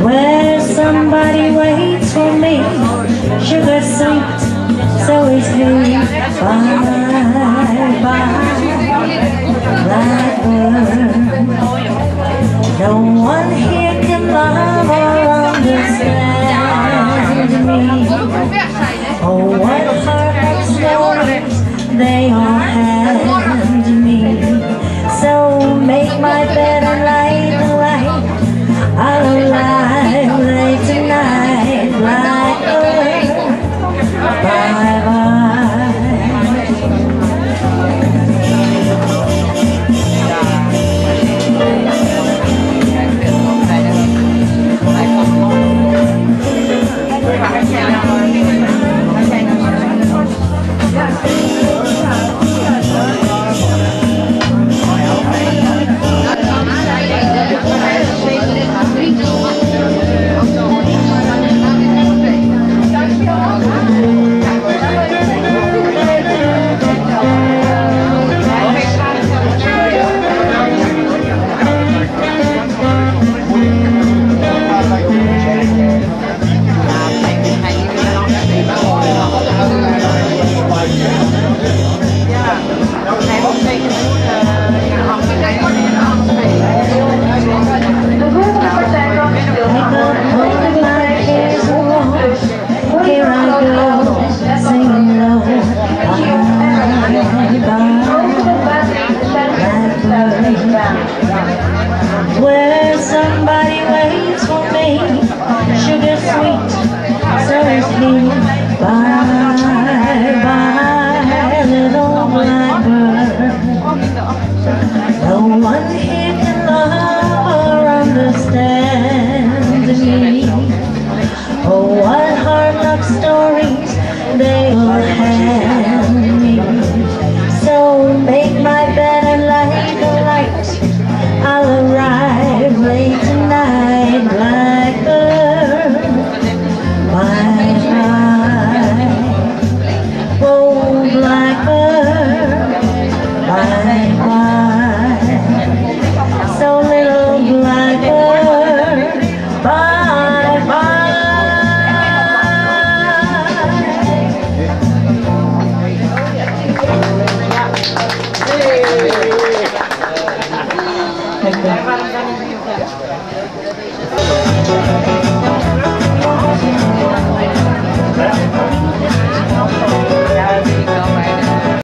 Where somebody waits for me, sugar sweet, so is